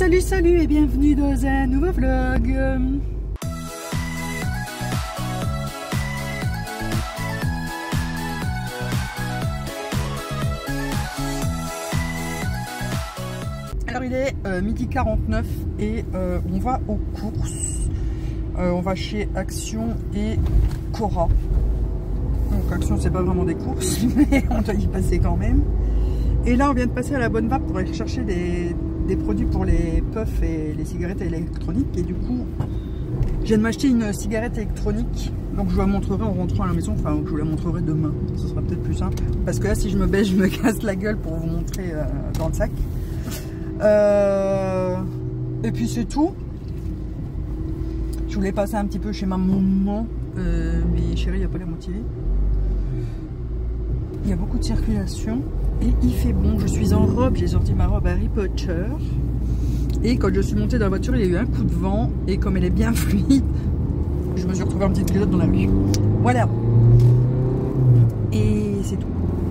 Salut, salut et bienvenue dans un nouveau vlog. Alors il est euh, midi 49 et euh, on va aux courses. Euh, on va chez Action et Cora. Donc Action c'est pas vraiment des courses mais on doit y passer quand même. Et là on vient de passer à la bonne vape pour aller chercher des, des produits pour les puffs et les cigarettes électroniques. Et du coup je viens de m'acheter une cigarette électronique. Donc je vous la montrerai en rentrant à la maison. Enfin je vous la montrerai demain. Ce sera peut-être plus simple. Parce que là si je me baisse je me casse la gueule pour vous montrer dans le sac. Euh, et puis c'est tout. Je voulais passer un petit peu chez ma maman, euh, mais chérie, il n'y a pas la moitié. Il y a beaucoup de circulation et il fait bon. Je suis en robe, j'ai sorti ma robe Harry Potter. Et quand je suis montée dans la voiture, il y a eu un coup de vent. Et comme elle est bien fluide, je me suis retrouvée en petite pilote dans la rue. Voilà. Et c'est tout.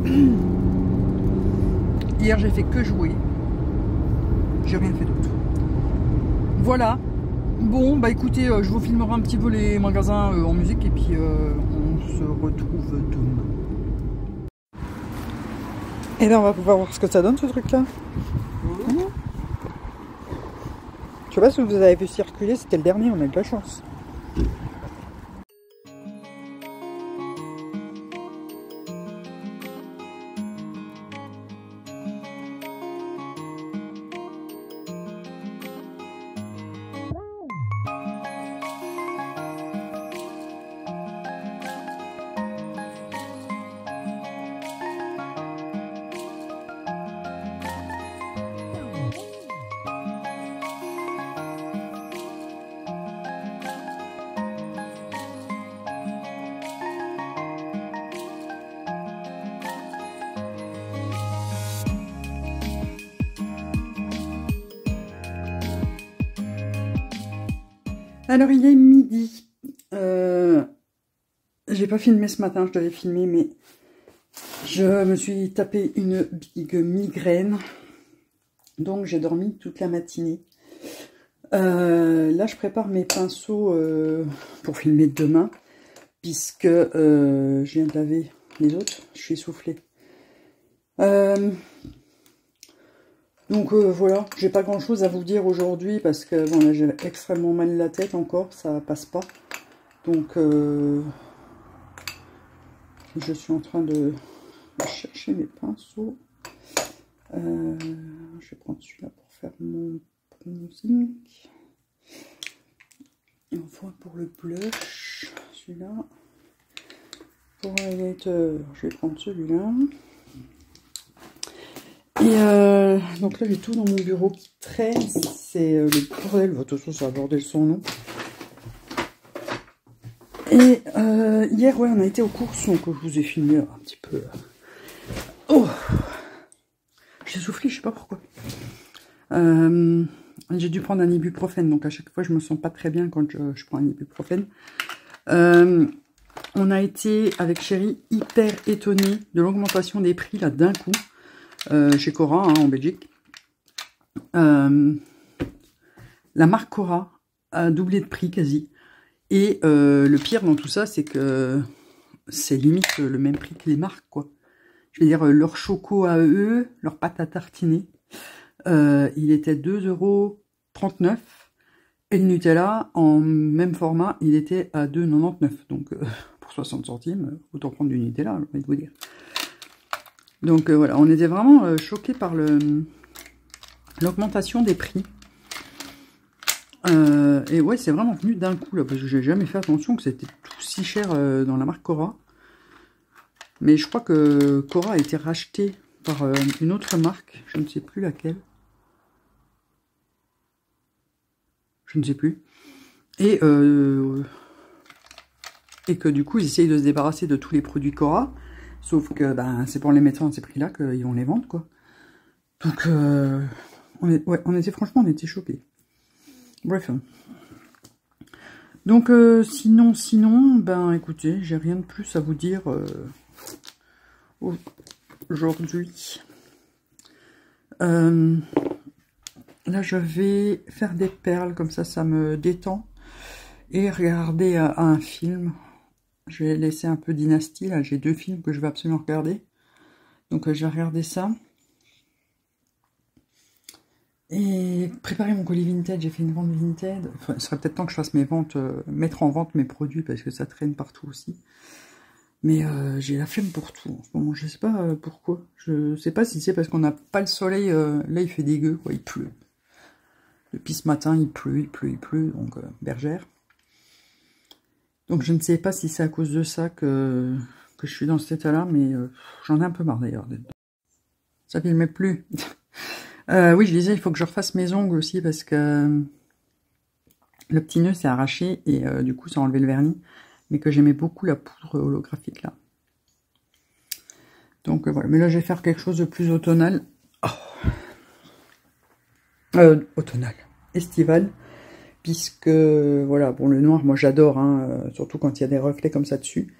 Hier, j'ai fait que jouer j'ai rien fait d'autre. Voilà. Bon, bah écoutez, euh, je vous filmerai un petit peu les magasins euh, en musique et puis euh, on se retrouve demain. Et là, on va pouvoir voir ce que ça donne ce truc-là. Mmh. Je sais pas si vous avez vu circuler, c'était le dernier, on a eu de la chance. Alors il est midi. Euh, J'ai pas filmé ce matin, je devais filmer, mais je me suis tapé une big migraine. Donc j'ai dormi toute la matinée. Euh, là je prépare mes pinceaux euh, pour filmer demain. Puisque euh, je viens de laver les autres. Je suis essoufflée. Donc euh, voilà, j'ai pas grand chose à vous dire aujourd'hui parce que bon là j'ai extrêmement mal la tête encore, ça passe pas. Donc euh, je suis en train de chercher mes pinceaux. Euh, je vais prendre celui-là pour faire mon bronzing. On voit pour le blush, celui-là. Pour highlighter, je vais prendre celui-là. Et euh, donc là, j'ai tout dans mon bureau qui traîne. C'est euh, le bordel. De toute façon, ça va bordel son nom. Et euh, hier, ouais, on a été aux courses. Donc, je vous ai filmé un petit peu. Oh J'ai soufflé, je sais pas pourquoi. Euh, j'ai dû prendre un ibuprofène. Donc, à chaque fois, je me sens pas très bien quand je, prends un ibuprofène. Euh, on a été, avec Chérie, hyper étonnés de l'augmentation des prix, là, d'un coup. Euh, chez Cora hein, en Belgique. Euh, la marque Cora a doublé de prix quasi. Et euh, le pire dans tout ça, c'est que c'est limite le même prix que les marques, quoi. Je veux dire, leur choco à eux, leur pâte à tartiner, il était 2,39€. Et le Nutella, en même format, il était à 2,99€. Donc, pour 60 centimes, autant prendre du Nutella, j'ai envie de vous dire. Donc euh, voilà, on était vraiment euh, choqués par l'augmentation des prix. Euh, et ouais, c'est vraiment venu d'un coup là, parce que j'ai jamais fait attention que c'était tout si cher dans la marque Cora. Mais je crois que Cora a été racheté par une autre marque, je ne sais plus laquelle. Je ne sais plus. Et, et que du coup, ils essayent de se débarrasser de tous les produits Cora. Sauf que ben, c'est pour les mettre à ces prix-là qu'ils vont les vendre, quoi. Donc, euh, on, était, franchement, on était choqués. Bref. Donc, euh, sinon, sinon, ben, écoutez, j'ai rien de plus à vous dire euh, aujourd'hui. Là, je vais faire des perles, comme ça, ça me détend. Et regarder un film. Je vais laisser un peu Dynastie, là, j'ai deux films que je vais absolument regarder. Donc, euh, je vais regarder ça. Et préparer mon colis vintage, j'ai fait une vente vintage. Enfin, il serait peut-être temps que je fasse mes ventes, euh, mettre en vente mes produits parce que ça traîne partout aussi. Mais euh, j'ai la flemme pour tout en ce moment. Je sais pas euh, pourquoi. Je sais pas si c'est parce qu'on n'a pas le soleil. là, il fait dégueu. Il pleut. Depuis ce matin, il pleut, il pleut, il pleut. Donc, bergère. Donc, je ne sais pas si c'est à cause de ça que, que je suis dans cet état-là. Mais j'en ai un peu marre d'ailleurs. Ça ne m'est plus. Euh, oui, je disais, il faut que je refasse mes ongles aussi parce que euh, le petit nœud s'est arraché et euh, du coup ça a enlevé le vernis. Mais que j'aimais beaucoup la poudre holographique là. Donc voilà, mais là je vais faire quelque chose de plus automnal. Oh. automnal, estival. Puisque voilà, bon le noir moi j'adore, hein, surtout quand il y a des reflets comme ça dessus.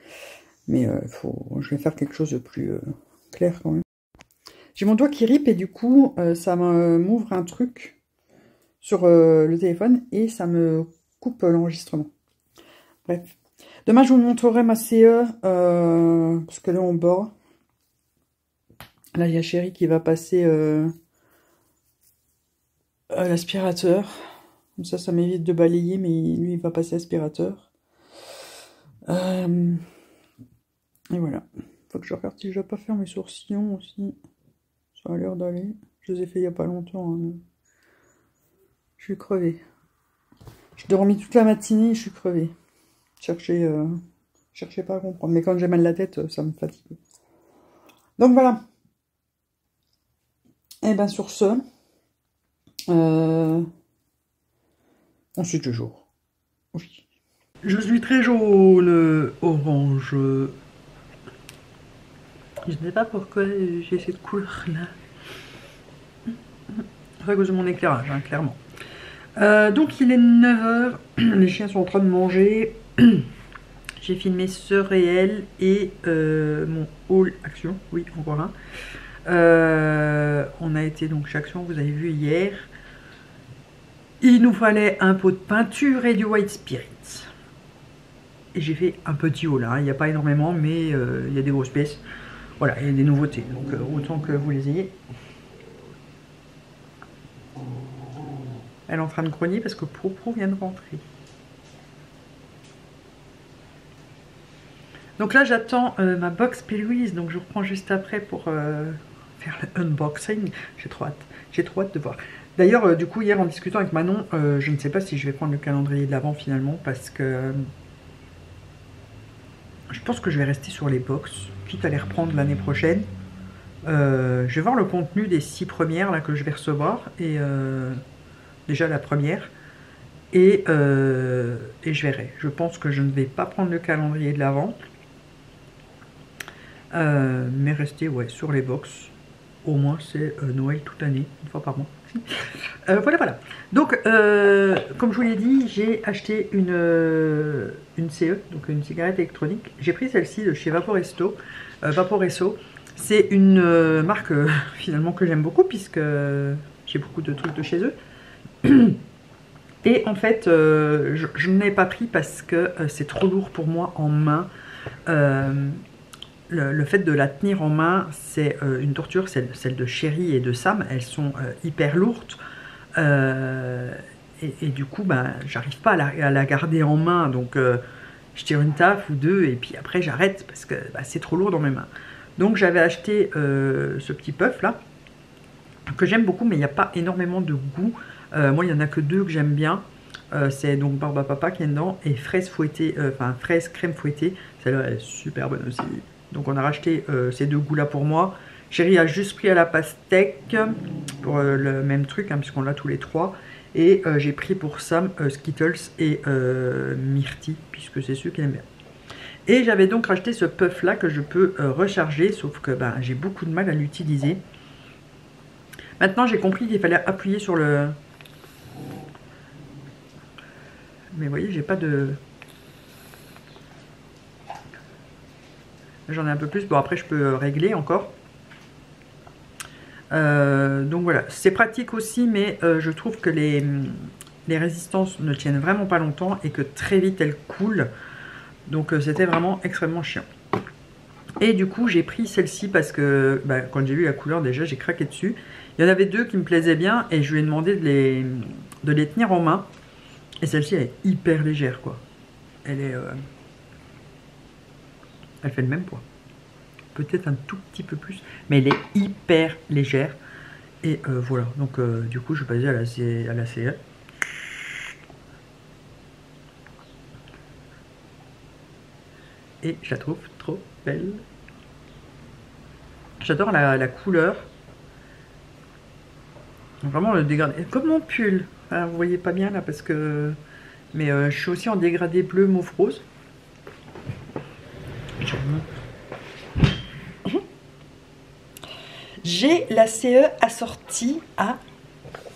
Mais faut, je vais faire quelque chose de plus clair quand même. J'ai mon doigt qui rip et du coup, euh, ça m'ouvre un truc sur euh, le téléphone et ça me coupe l'enregistrement. Bref. Demain, je vous montrerai ma CE euh, parce que là, on bord. Là, il y a Chéri qui va passer l'aspirateur. Ça, ça m'évite de balayer, mais lui, il va passer aspirateur. et voilà. Faut que je regarde si je vais pas faire mes sourcillons aussi. Ça a l'air d'aller. Je les ai fait il n'y a pas longtemps. Hein, je suis crevée. J'ai dormi toute la matinée, je suis crevée. Cherchez, euh... pas à comprendre. Mais quand j'ai mal la tête, ça me fatigue. Donc voilà. Et eh bien sur ce, euh... Oui. Je suis très jaune, orange, je ne sais pas pourquoi j'ai cette couleur-là. C'est à cause de mon éclairage, hein, clairement. Euh, donc il est 9h, les chiens sont en train de manger. J'ai filmé ce réel et euh, mon haul action, oui encore un. Euh, on a été donc chez Action, vous avez vu hier. Il nous fallait un pot de peinture et du white spirit. Et j'ai fait un petit haul, hein. il n'y a pas énormément mais il y a des grosses pièces. Voilà, il y a des nouveautés, donc euh, autant que vous les ayez. Elle est en train de grogner parce que Pro vient de rentrer. Donc là, j'attends euh, ma box P-Louise, donc je reprends juste après pour euh, faire le unboxing. J'ai trop hâte, j'ai trop hâte de voir. D'ailleurs, du coup, hier, en discutant avec Manon, je ne sais pas si je vais prendre le calendrier de l'avant finalement, parce que je pense que je vais rester sur les box quitte à les reprendre l'année prochaine. Euh, je vais voir le contenu des six premières là, que je vais recevoir. Et euh, déjà la première. Et, euh, je verrai. Je pense que je ne vais pas prendre le calendrier de l'avant. mais rester sur les box. Au moins c'est Noël toute l'année, une fois par mois. Euh, voilà, voilà. Donc, euh, comme je vous l'ai dit, j'ai acheté une, euh, une CE, donc une cigarette électronique. J'ai pris celle-ci de chez Vaporesto. Vaporesso, c'est une marque finalement que j'aime beaucoup puisque j'ai beaucoup de trucs de chez eux. Et en fait, je, je ne l'ai pas pris parce que c'est trop lourd pour moi en main le, fait de la tenir en main, c'est euh, une torture, celle, de Chéri et de Sam, elles sont euh, hyper lourdes. Euh, et, du coup, ben, j'arrive pas à la, garder en main, donc je tire une taf ou deux, et puis après j'arrête parce que bah, c'est trop lourd dans mes mains. Donc j'avais acheté ce petit puff là, que j'aime beaucoup, mais il n'y a pas énormément de goût. moi, il n'y en a que deux que j'aime bien. c'est donc Barba Papa qui est dedans et fraise fouettée, enfin fraise crème fouettée. Celle-là, elle est super bonne aussi. Donc on a racheté euh, ces deux goûts-là pour moi. Chérie a juste pris à la pastèque pour euh, le même truc, hein, puisqu'on l'a tous les trois. Et euh, j'ai pris pour Sam Skittles et Myrtille, puisque c'est ceux qui aiment bien. Et j'avais donc racheté ce puff là que je peux recharger, sauf que ben, j'ai beaucoup de mal à l'utiliser. Maintenant j'ai compris qu'il fallait appuyer sur le... Mais vous voyez, j'ai pas de... J'en ai un peu plus. Bon, après, je peux régler encore. donc voilà, c'est pratique aussi, mais je trouve que les, les résistances ne tiennent vraiment pas longtemps et que très vite elles coulent. Donc c'était vraiment extrêmement chiant. Et du coup, j'ai pris celle-ci parce que bah, quand j'ai vu la couleur, déjà, j'ai craqué dessus. Il y en avait deux qui me plaisaient bien et je lui ai demandé de les, de les tenir en main. Et celle-ci, elle est hyper légère, quoi. Elle est... Elle fait le même poids. Peut-être un tout petit peu plus, mais elle est hyper légère. Et euh, voilà, donc euh, du coup, je vais passer à la, la CE. Et je la trouve trop belle. J'adore la, couleur. Vraiment le dégradé. Comme mon pull. vous voyez pas bien là parce que... Mais euh, je suis aussi en dégradé bleu mauve rose. La CE assortie à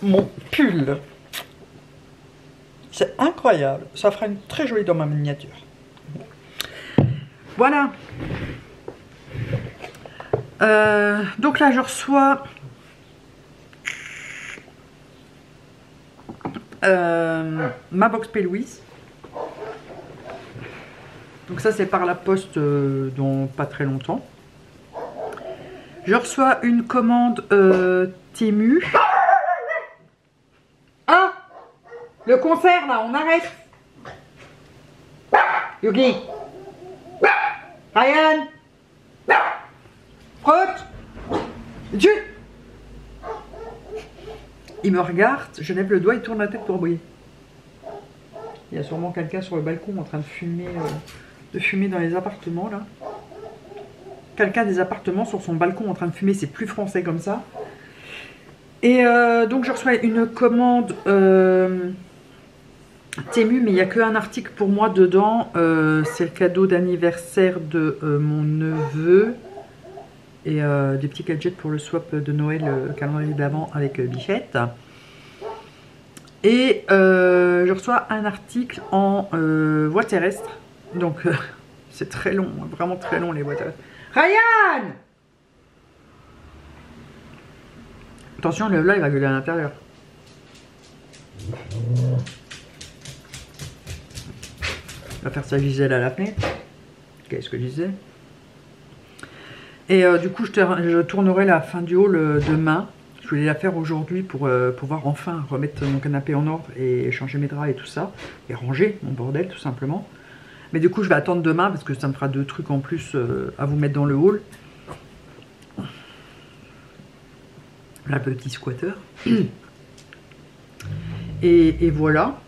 mon pull. C'est incroyable. Ça fera une très jolie dans ma miniature. Voilà. Euh, donc là, je reçois euh, ma box P. Donc ça, c'est par la poste euh, dans pas très longtemps. Je reçois une commande Tému. Ah Le concert, là, on arrête Yogi Ryan Dieu Il me regarde, je lève le doigt, il tourne la tête pour briller. Il y a sûrement quelqu'un sur le balcon en train de fumer, euh, de fumer dans les appartements là. Quelqu'un des appartements sur son balcon en train de fumer, c'est plus français comme ça. Et euh, donc je reçois une commande euh, Tému, mais il n'y a qu'un article pour moi dedans. c'est le cadeau d'anniversaire de mon neveu et euh, des petits gadgets pour le swap de Noël euh, calendrier d'avant avec euh, Bichette. Et je reçois un article en voie terrestre. Donc c'est très long, vraiment très long les voies terrestres. Ryan Attention, le là il va gueuler à l'intérieur. Il va faire sa Gisèle à la fenêtre. Qu'est-ce que je disais? Et euh, du coup, je, tournerai la fin du haul euh, demain. Je voulais la faire aujourd'hui pour euh, pouvoir enfin remettre mon canapé en ordre et changer mes draps et tout ça. Et ranger mon bordel tout simplement. Mais du coup, je vais attendre demain parce que ça me fera deux trucs en plus à vous mettre dans le haul. La petit squatter. Et, voilà.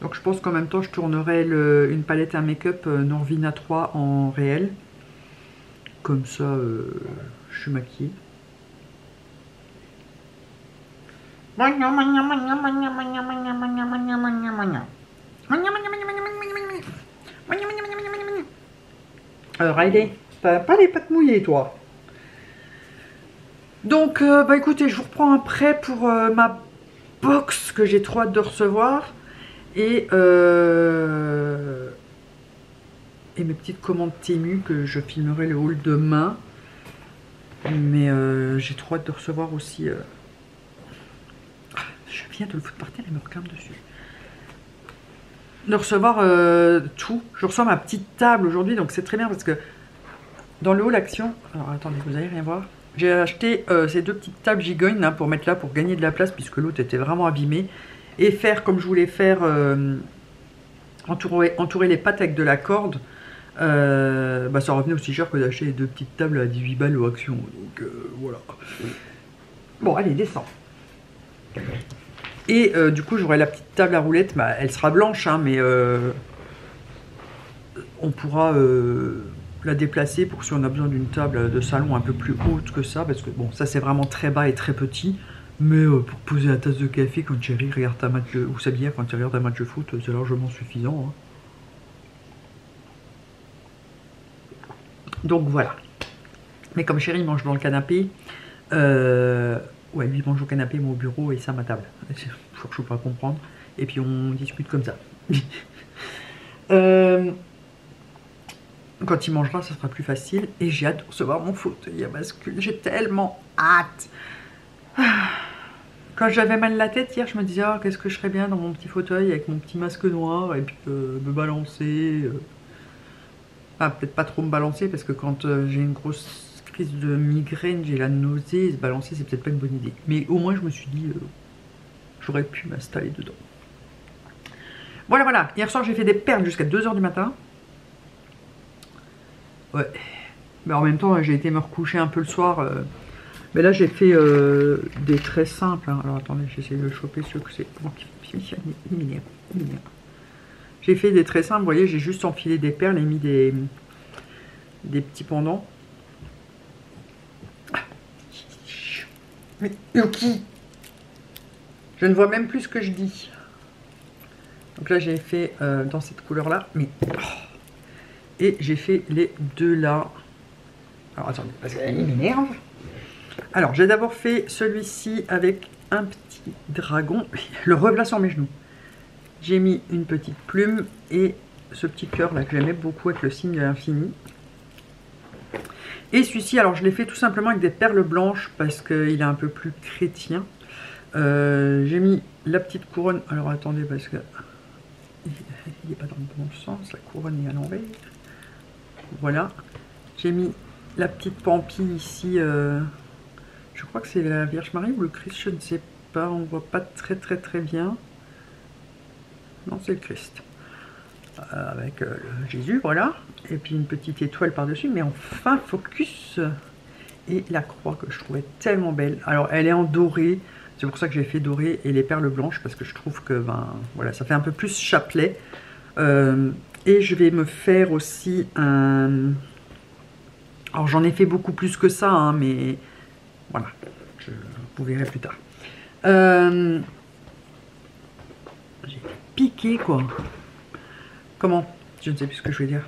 Donc je pense qu'en même temps, je tournerai une palette à make-up Norvina 3 en réel. Comme ça, euh, je suis maquillée. Riley, t'as pas les pattes mouillées, toi Donc, euh, bah écoutez, je vous reprends après pour euh, ma box que j'ai trop hâte de recevoir. Et euh, et mes petites commandes Tému que je filmerai le haul demain. Mais j'ai trop hâte de recevoir aussi... Je viens de le foutre partir, il me reclame dessus. De recevoir euh, tout. Je reçois ma petite table aujourd'hui, donc c'est très bien parce que dans le haul action... Alors attendez, vous allez rien voir. J'ai acheté ces deux petites tables gigognes hein, pour mettre là, pour gagner de la place, puisque l'autre était vraiment abîmé. Et faire comme je voulais faire, entourer, entourer les pattes avec de la corde. Euh, bah ça revenait aussi cher que d'acheter deux petites tables à 18 balles aux actions. Donc euh, voilà. Bon, allez, descends. Et euh, du coup, j'aurai la petite table à roulettes. Bah, elle sera blanche, hein, mais on pourra la déplacer pour si on a besoin d'une table de salon un peu plus haute que ça. Parce que bon, ça c'est vraiment très bas et très petit. Mais pour poser la tasse de café quand Jerry regarde ta match de, ou s'habiller quand il regarde un match de foot, c'est largement suffisant. Hein. Donc voilà. Mais comme chéri mange dans le canapé, euh, ouais, lui mange au canapé, moi au bureau et ça ma table. Je peux pas comprendre. Et puis on discute comme ça. Euh, quand il mangera, ça sera plus facile. Et j'ai hâte de recevoir mon fauteuil à bascule. J'ai tellement hâte. Quand j'avais mal la tête hier, je me disais oh, qu'est-ce que je serais bien dans mon petit fauteuil avec mon petit masque noir et puis euh, me balancer. Euh. Enfin, peut-être pas trop me balancer parce que quand j'ai une grosse de migraine, j'ai la nausée, se balancer c'est peut-être pas une bonne idée. Mais au moins je me suis dit j'aurais pu m'installer dedans. Voilà, voilà. Hier soir j'ai fait des perles jusqu'à 2h du matin. Ouais. Mais en même temps j'ai été me recoucher un peu le soir mais là, j'ai fait euh, des traits simples. Hein. Alors, attendez, j'essaie de choper ce que c'est. J'ai fait des traits simples. Vous voyez, j'ai juste enfilé des perles et mis des, des petits pendants. Mais Yuki Je ne vois même plus ce que je dis. Donc là, j'ai fait euh, dans cette couleur-là. Mais... Oh. Et j'ai fait les deux là. Alors, attendez, parce qu'il m'énerve. Alors, j'ai d'abord fait celui-ci avec un petit dragon. Le revoilà sur mes genoux. J'ai mis une petite plume et ce petit cœur là que j'aimais beaucoup avec le signe de l'infini. Et celui-ci, alors je l'ai fait tout simplement avec des perles blanches parce qu'il est un peu plus chrétien. Euh, j'ai mis la petite couronne. Alors attendez parce que il n'est pas dans le bon sens. La couronne est à l'envers. Voilà. J'ai mis la petite pampille ici. Euh, je crois que c'est la Vierge Marie ou le Christ, je ne sais pas, on ne voit pas très très très bien. Non, c'est le Christ. Euh, avec euh, Jésus, voilà. Et puis une petite étoile par-dessus, mais enfin focus. Et la croix que je trouvais tellement belle. Alors elle est en doré, c'est pour ça que j'ai fait doré et les perles blanches, parce que je trouve que ben, voilà, ça fait un peu plus chapelet. Euh, et je vais me faire aussi un... Alors j'en ai fait beaucoup plus que ça, hein, mais voilà, je, vous verrez plus tard. J'ai piqué quoi. Comment Je ne sais plus ce que je vais dire.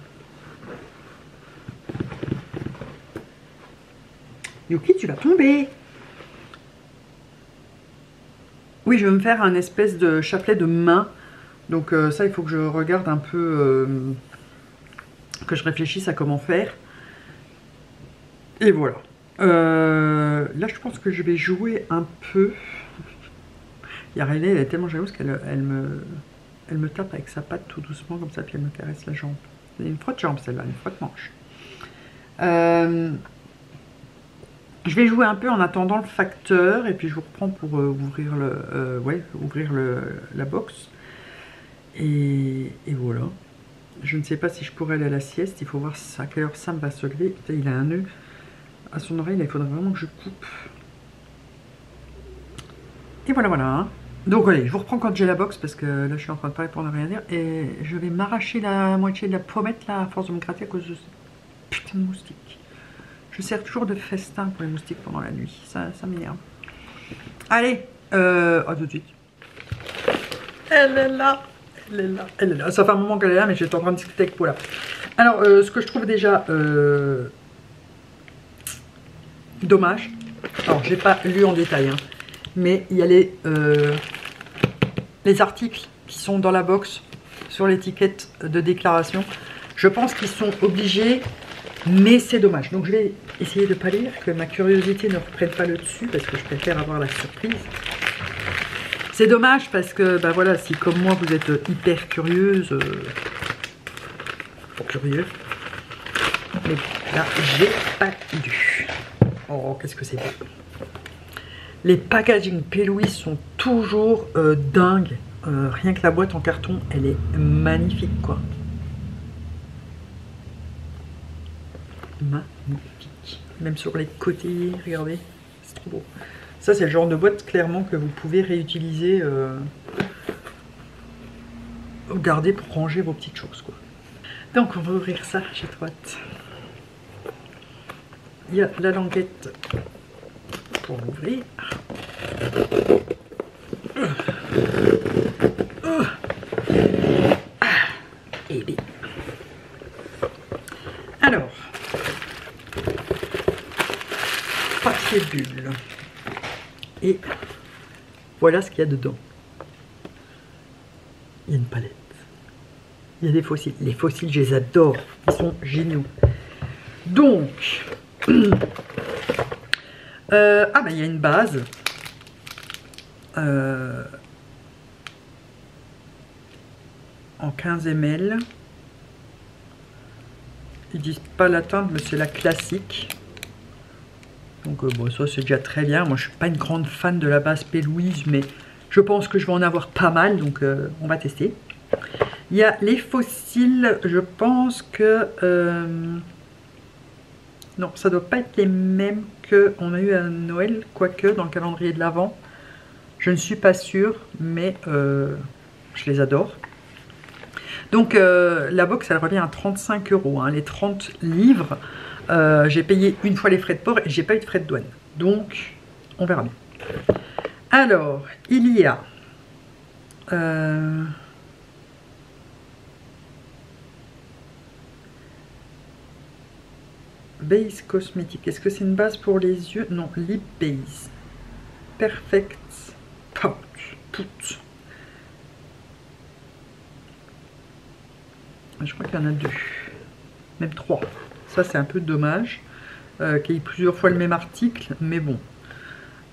Yuki, tu vas tomber. Oui, je vais me faire un espèce de chapelet de main. Donc euh, ça, il faut que je regarde un peu, euh, que je réfléchisse à comment faire. Et voilà. Euh, là, je pense que je vais jouer un peu. Yarele, elle est tellement jalouse qu'elle elle me, elle me tape avec sa patte tout doucement, comme ça, puis elle me caresse la jambe. C'est une frotte jambe, celle-là, une frotte manche. Euh, je vais jouer un peu en attendant le facteur, et puis je vous reprends pour euh, ouvrir, le, ouais, ouvrir la box. Et, voilà. Je ne sais pas si je pourrais aller à la sieste, il faut voir à quelle heure Sam va se lever. Il a un nœud à son oreille, il faudrait vraiment que je coupe. Et voilà, voilà. Donc allez, je vous reprends quand j'ai la box parce que là je suis en train de parler pour ne rien dire. Et je vais m'arracher la moitié de la pommette là à force de me gratter à cause de ce putain de moustique. Je sers toujours de festin pour les moustiques pendant la nuit. Ça, ça m'énerve. Allez, euh, à tout de suite. Elle est là. Elle est là. Elle est là. Ça fait un moment qu'elle est là, mais j'étais en train de discuter avec Paula. Alors, euh, ce que je trouve déjà euh, Dommage. Alors, j'ai pas lu en détail, hein. mais il y a les, les articles qui sont dans la box sur l'étiquette de déclaration. Je pense qu'ils sont obligés, mais c'est dommage. Donc, je vais essayer de pas lire, que ma curiosité ne reprenne pas le dessus, parce que je préfère avoir la surprise. C'est dommage parce que, bah voilà, si comme moi vous êtes hyper curieuse, euh, curieux, mais là, j'ai pas lu. Oh, qu'est-ce que c'est. Les packaging Pélouis sont toujours euh, dingues. Euh, rien que la boîte en carton, elle est magnifique, quoi. Magnifique. Même sur les côtés, regardez. C'est trop beau. Ça, c'est le genre de boîte, clairement, que vous pouvez réutiliser. Euh, garder pour ranger vos petites choses, quoi. Donc, on va ouvrir ça, j'ai trop hâte. Il y a la languette pour ouvrir. Et bien. Alors, papier bulle. Et voilà ce qu'il y a dedans. Il y a une palette. il y a des fossiles. Les fossiles, je les adore. Ils sont géniaux. Donc, euh, ah ben il y a une base. Euh, en 15 ml. Ils disent pas l'atteindre, mais c'est la classique. Donc euh, bon, ça c'est déjà très bien. Moi je suis pas une grande fan de la base P. Louise, mais je pense que je vais en avoir pas mal, donc on va tester. Il y a les fossiles, je pense que... Euh, non, ça doit pas être les mêmes qu'on a eu à Noël, quoique dans le calendrier de l'Avent. Je ne suis pas sûre, mais je les adore. Donc euh, la box, elle revient à 35 euros. Hein. les 30 livres, euh, j'ai payé une fois les frais de port et j'ai pas eu de frais de douane. Donc, on verra bien. Alors, il y a... base cosmétique. Est-ce que c'est une base pour les yeux? Non, lip base. Perfect pouch. Put. Je crois qu'il y en a deux. Même trois. Ça, c'est un peu dommage. Euh, qu'il y ait plusieurs fois le même article. Mais bon.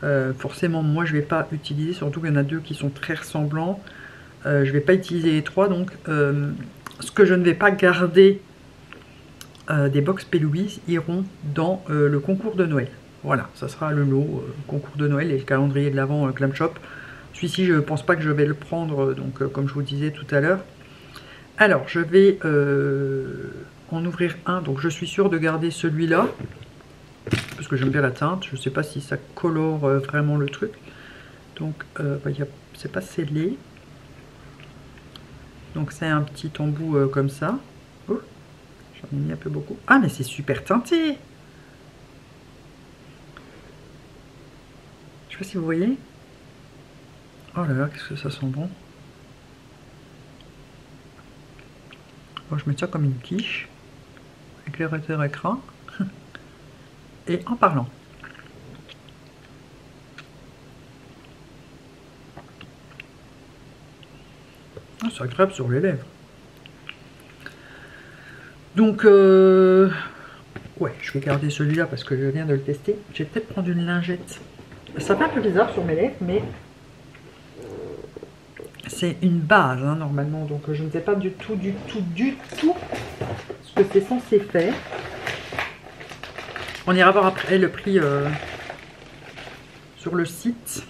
Euh, forcément, moi, je ne vais pas utiliser. Surtout qu'il y en a deux qui sont très ressemblants. Euh, je ne vais pas utiliser les trois. Donc, ce que je ne vais pas garder des box P. iront dans le concours de Noël. Voilà, ça sera le lot, concours de Noël et le calendrier de l'avant Clam Shop. Celui-ci, je ne pense pas que je vais le prendre, donc comme je vous disais tout à l'heure. Alors, je vais euh, en ouvrir un. Donc, je suis sûre de garder celui-là. Parce que j'aime bien la teinte. Je ne sais pas si ça colore euh, vraiment le truc. Donc, euh, bah, c'est pas scellé. Donc, c'est un petit embout comme ça. Oh, peu beaucoup. Ah, mais c'est super teinté Je sais pas si vous voyez. Oh là là, qu'est-ce que ça sent bon. je mets ça comme une quiche, éclairateur écran, et en parlant. Ah, ça crêpe sur les lèvres. Donc, euh, ouais, je vais garder celui-là parce que je viens de le tester. Je vais peut-être prendre une lingette. Ça fait un peu bizarre sur mes lèvres, mais c'est une base hein, normalement, donc je ne sais pas du tout, du tout, du tout ce que c'est censé faire. On ira voir après le prix euh, sur le site.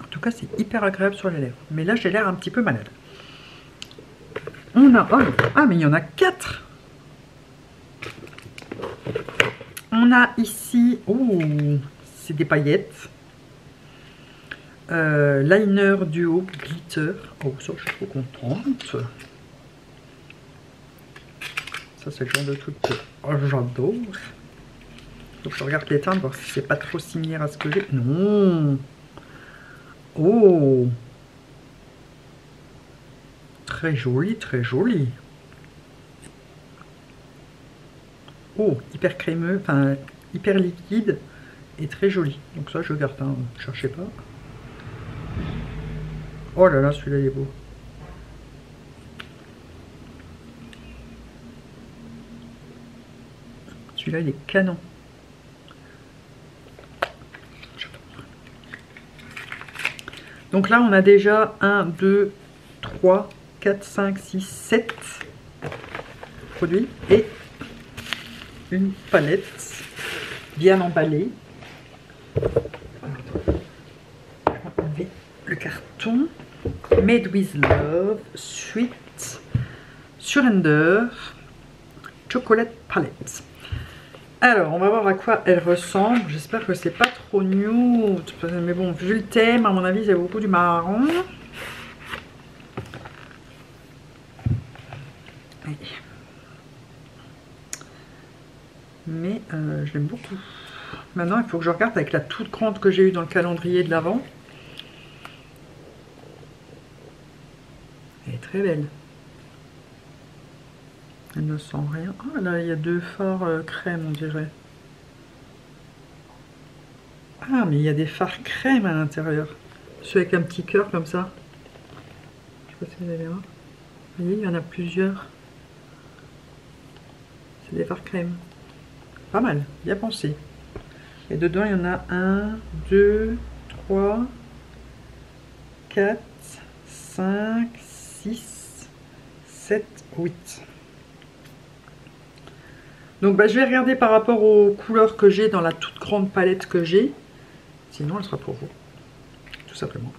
En tout cas, c'est hyper agréable sur les lèvres. Mais là, j'ai l'air un petit peu malade. On a... Oh, ah, mais il y en a quatre On a ici... Oh c'est des paillettes. Euh, liner duo glitter. Oh, ça, je suis trop contente. Ça, c'est le genre de truc que j'adore. Donc, je regarde les teintes, voir si c'est pas trop similaire à ce que j'ai. Non Oh Très joli, très joli. Oh, hyper crémeux, enfin, hyper liquide est très joli. Donc ça, je garde, hein, cherchez pas. Oh là là, celui-là, il est beau. Celui-là, il est canon. Donc là, on a déjà 1, 2, 3, 4, 5, 6, 7 produits et une palette bien emballée le carton. Made with Love, Sweet, Surrender, Chocolate Palette. Alors, on va voir à quoi elle ressemble. J'espère que c'est pas trop nude. Mais bon, vu le thème, à mon avis, c'est beaucoup du marron. Mais euh, je l'aime beaucoup. Maintenant, il faut que je regarde avec la toute grande que j'ai eue dans le calendrier de l'avant. Elle est très belle. Elle ne sent rien. Ah là, il y a deux fards euh, crème, on dirait. Ah, mais il y a des fards crème à l'intérieur. Ceux avec un petit cœur comme ça. Je sais pas si vous allez voir. Vous voyez, il y en a plusieurs. C'est des fards crème. Pas mal, bien pensé. Et dedans, il y en a 1, 2, 3, 4, 5, 6, 7, 8. Donc bah, je vais regarder par rapport aux couleurs que j'ai dans la toute grande palette que j'ai. Sinon elle sera pour vous. Tout simplement.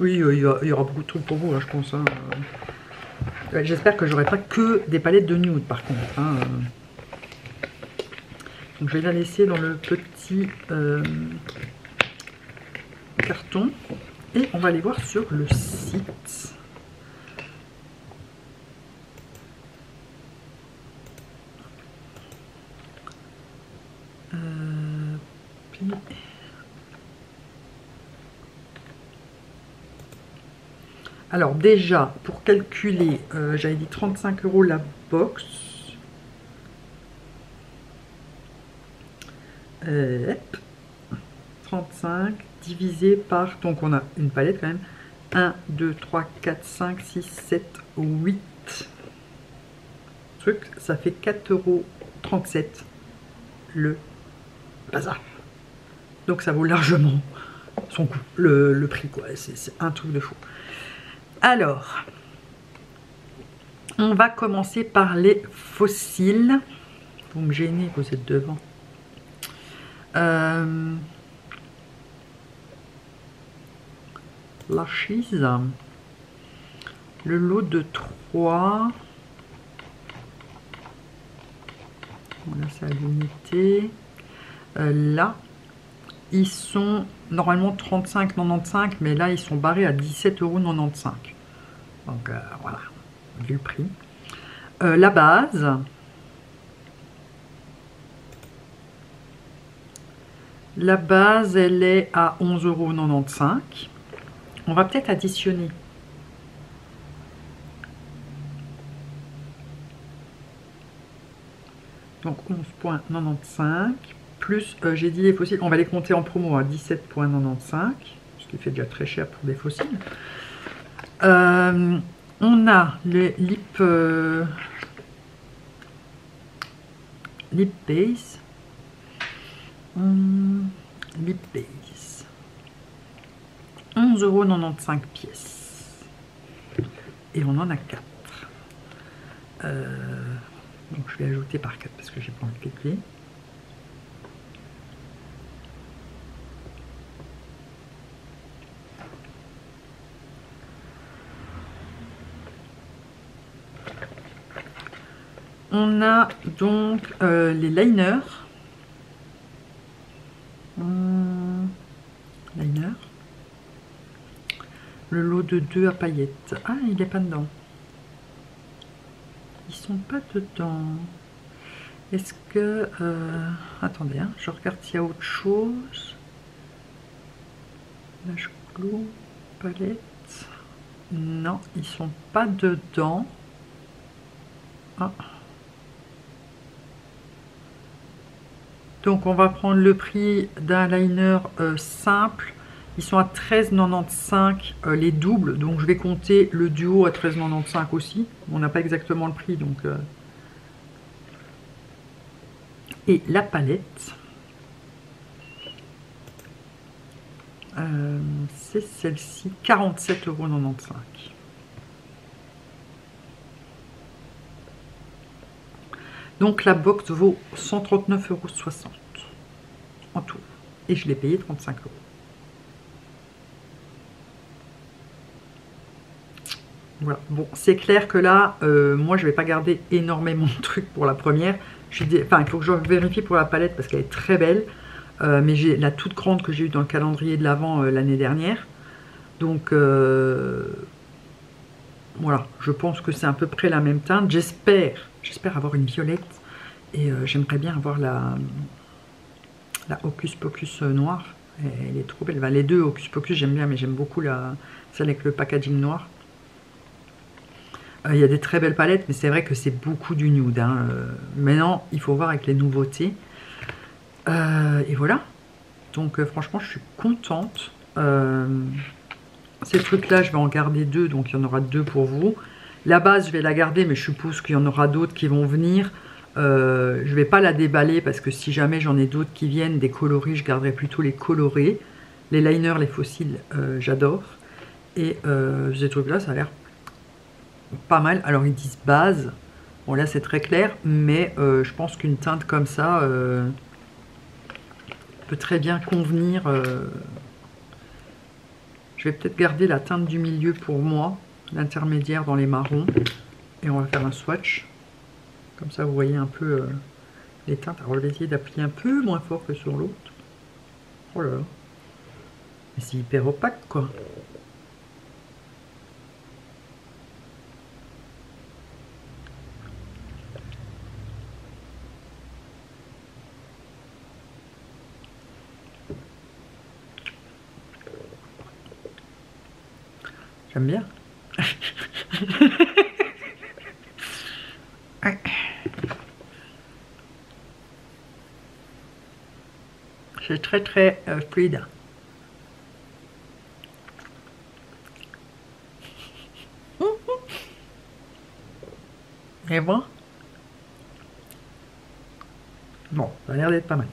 Oui, euh, il y, aura beaucoup de trucs pour vous, hein, je pense. Hein. J'espère que j'aurai pas que des palettes de nude par contre. Hein. Donc je vais la laisser dans le petit euh, carton. Et on va aller voir sur le site. Alors déjà, pour calculer, euh, j'avais dit 35 euros la box. Euh, 35 divisé par, donc on a une palette quand même, 1, 2, 3, 4, 5, 6, 7, 8 truc, ça fait 4,37 euros le bazar. Donc ça vaut largement son coût, le, le prix quoi, c'est un truc de fou. Alors, on va commencer par les fossiles. Vous me gênez, vous êtes devant. Euh, la chise. Le lot de 3. Voilà, c'est à l'unité. Euh, là, ils sont normalement 35,95, mais là, ils sont barrés à 17,95 euros. Donc, euh, voilà, vu le prix. Euh, la base. La base, elle est à 11,95 euros. On va peut-être additionner. Donc 11,95 plus, euh, j'ai dit les fossiles, on va les compter en promo à 17,95, ce qui fait déjà très cher pour des fossiles. Euh, on a les lip, euh, lip base. Hum, lip base. 11,95€ pièces. Et on en a 4. donc je vais ajouter par 4 parce que j'ai pas envie de cliquer. On a donc euh, les liners. Hum, liner. Le lot de deux à paillettes. Ah, il n'est pas dedans. Ils sont pas dedans. Est-ce que... Euh, attendez, hein, je regarde s'il y a autre chose. Là, je clou, palette. Non, ils sont pas dedans. Ah. Donc on va prendre le prix d'un liner euh, simple. Ils sont à 13,95 euh, les doubles. Donc je vais compter le duo à 13,95 aussi. On n'a pas exactement le prix. donc. Euh. Et la palette. c'est celle-ci, 47,95 euros. Donc la box vaut 139,60 euros en tout. Et je l'ai payé 35 euros. Voilà. Bon, c'est clair que là, euh, moi, je vais pas garder énormément de trucs pour la première. Enfin, il faut que je vérifie pour la palette parce qu'elle est très belle. Euh, mais j'ai la toute grande que j'ai eue dans le calendrier de l'Avent euh, l'année dernière. Donc, voilà. Je pense que c'est à peu près la même teinte. J'espère J'espère avoir une violette. Et euh, j'aimerais bien avoir la, la Hocus Pocus euh, noire. Elle est trop belle. les deux Hocus Pocus, j'aime bien, mais j'aime beaucoup la, celle avec le packaging noir. Euh, il y a des très belles palettes, mais c'est vrai que c'est beaucoup du nude. Hein. maintenant, il faut voir avec les nouveautés. et voilà. Donc, franchement, je suis contente. ces trucs-là, je vais en garder deux, donc il y en aura deux pour vous. La base, je vais la garder, mais je suppose qu'il y en aura d'autres qui vont venir. Euh, je ne vais pas la déballer parce que si jamais j'en ai d'autres qui viennent, des coloris, je garderai plutôt les colorés. Les liners, les fossiles, euh, j'adore. Et euh, ces trucs-là, ça a l'air pas mal. Alors, ils disent base. Bon, là, c'est très clair, mais je pense qu'une teinte comme ça peut très bien convenir. Je vais peut-être garder la teinte du milieu pour moi, l'intermédiaire dans les marrons. Et on va faire un swatch. Comme ça, vous voyez un peu euh, les teintes. Alors, je vais essayer d'appuyer un peu moins fort que sur l'autre. Oh là là. Mais c'est hyper opaque, quoi. J'aime bien. C'est très très euh, fluide. Et bon? Bon, ça a l'air d'être pas mal.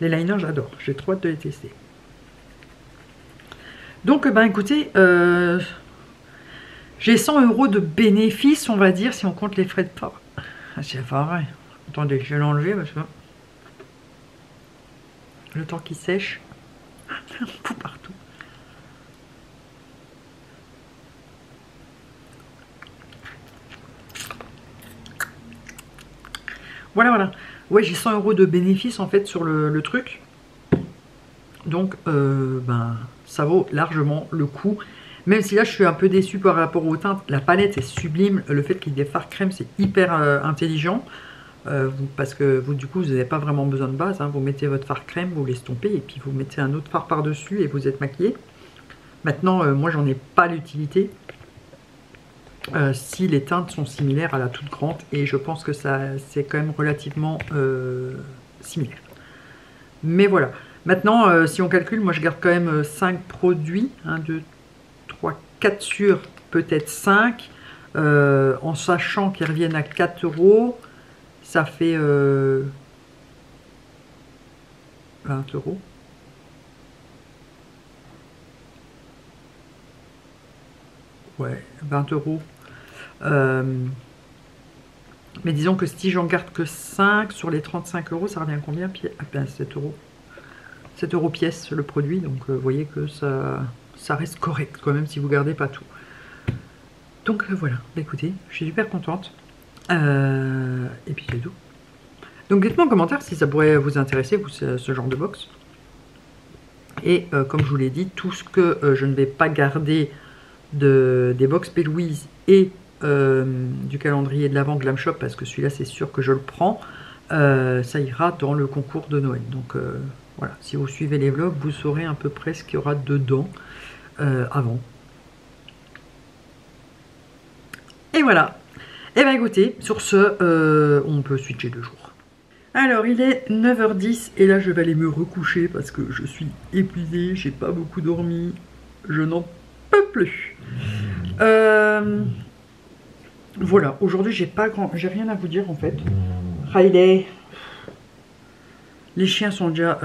Les liners, j'adore. J'ai trop hâte de les tester. Donc, ben écoutez, euh, j'ai 100 euros de bénéfices, on va dire, si on compte les frais de port. Ah, c'est pas vrai. Attendez, je vais l'enlever parce que... Le temps qui sèche. Peu partout. Voilà, voilà. Ouais, j'ai 100 euros de bénéfices en fait sur le, truc. Donc, euh, ben, ça vaut largement le coup. Même si là, je suis un peu déçu par rapport aux teintes. La palette est sublime. Le fait qu'il y ait des fards crème, c'est hyper euh, intelligent. Euh, parce que vous, du coup, vous n'avez pas vraiment besoin de base. Hein. Vous mettez votre fard crème, vous l'estompez, et puis vous mettez un autre fard par-dessus, et vous êtes maquillé. Maintenant, euh, moi, j'en ai pas l'utilité. si les teintes sont similaires à la toute grande, et je pense que ça c'est quand même relativement similaire. Mais voilà. Maintenant, si on calcule, moi je garde quand même 5 produits. 1, 2, 3, 4 sur peut-être 5, euh, en sachant qu'ils reviennent à 4 euros, ça fait 20 euh, euros. Ouais, 20 euros. Euh, mais disons que si j'en garde que 5 sur les 35 euros, ça revient combien? À peine 7 euros. 7 euros pièce le produit, donc vous voyez que ça, ça reste correct quand même si vous gardez pas tout. Donc euh, voilà, bah, écoutez, je suis super contente. Euh, et puis c'est tout. Donc dites-moi en commentaire si ça pourrait vous intéresser, vous, ce, genre de box. Et euh, comme je vous l'ai dit, tout ce que je ne vais pas garder de, des box Louise et du calendrier de l'avant Glam Shop, parce que celui-là c'est sûr que je le prends, ça ira dans le concours de Noël. Donc voilà, si vous suivez les vlogs, vous saurez à peu près ce qu'il y aura dedans. Euh, avant. Et voilà. Et eh bien écoutez, sur ce, euh, on peut switcher de jour. Alors il est 9h10 et là je vais aller me recoucher parce que je suis épuisée, j'ai pas beaucoup dormi, je n'en peux plus. Euh, voilà, aujourd'hui j'ai pas grand, j'ai rien à vous dire en fait. Riley, les chiens sont déjà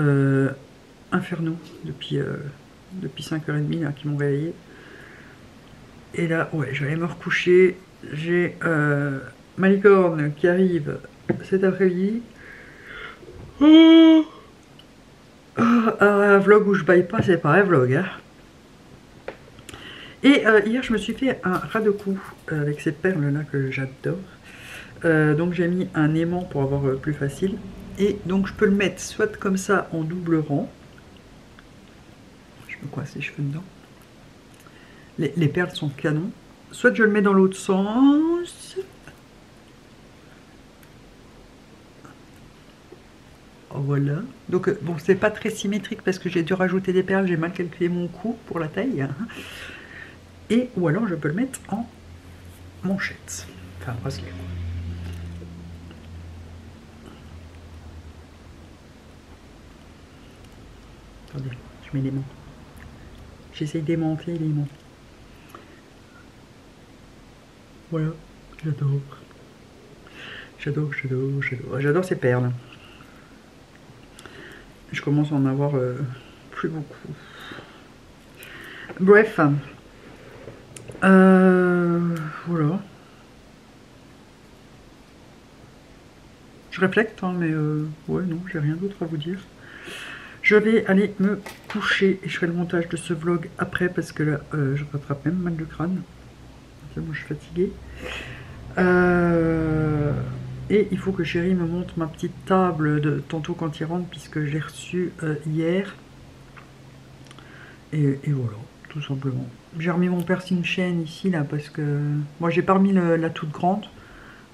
infernaux depuis depuis 5h30 là, qui m'ont réveillé. Et là, ouais, je vais aller me recoucher. J'ai euh, ma licorne qui arrive cet après-midi. Oh un vlog où je baille pas, c'est pas un vlog. Hein. Et euh, hier, je me suis fait un ras de cou avec ces perles-là que j'adore. Euh, donc j'ai mis un aimant pour avoir plus facile. Et donc je peux le mettre soit comme ça en double rang, quoi ces cheveux dedans. Les, perles sont canon. Soit je le mets dans l'autre sens. Voilà. Donc, euh, bon, c'est pas très symétrique parce que j'ai dû rajouter des perles. J'ai mal calculé mon cou pour la taille. Et, ou alors, je peux le mettre en manchette. Enfin, bracelet. Attendez, je mets les mains. J'essaye d'émanter les mots. Voilà, j'adore. J'adore, j'adore, j'adore. J'adore ces perles. Je commence à en avoir euh, plus beaucoup. Bref. Euh, voilà. Je réflecte, hein, mais euh, ouais, non, j'ai rien d'autre à vous dire. Je vais aller me coucher et je ferai le montage de ce vlog après parce que là, euh, je rattrape même mal le crâne. Bon, je suis fatiguée. Euh, et il faut que chérie me montre ma petite table de tantôt quand il rentre puisque je l'ai reçue hier. Et, voilà, tout simplement. J'ai remis mon piercing chaîne ici là parce que moi j'ai pas remis la toute grande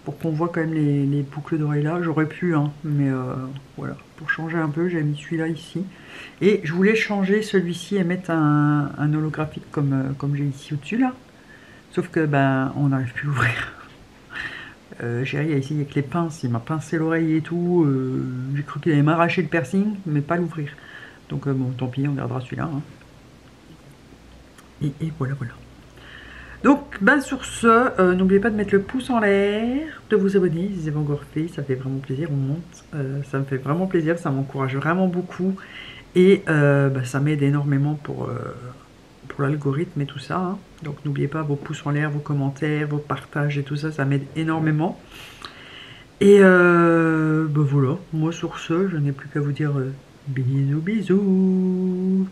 pour qu'on voit quand même les, boucles d'oreilles là. J'aurais pu, hein, mais euh, voilà, pour changer un peu, j'ai mis celui-là ici. Et je voulais changer celui-ci et mettre un, holographique comme, euh, comme j'ai ici au-dessus là. Sauf que ben on n'arrive plus à l'ouvrir. Euh, a essayé avec les pinces, il m'a pincé l'oreille et tout. Euh, j'ai cru qu'il allait m'arracher le piercing, mais pas l'ouvrir. Donc bon, tant pis, on gardera celui-là. Hein. et voilà, voilà. Donc, ben sur ce, euh, n'oubliez pas de mettre le pouce en l'air, de vous abonner si encore fait, ça fait vraiment plaisir, on monte, euh, ça me fait vraiment plaisir, ça m'encourage vraiment beaucoup et euh, ben, ça m'aide énormément pour, pour l'algorithme et tout ça. Hein. Donc n'oubliez pas vos pouces en l'air, vos commentaires, vos partages et tout ça, ça m'aide énormément. Et ben voilà, moi sur ce, je n'ai plus qu'à vous dire bisous bisous